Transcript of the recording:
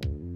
Bye.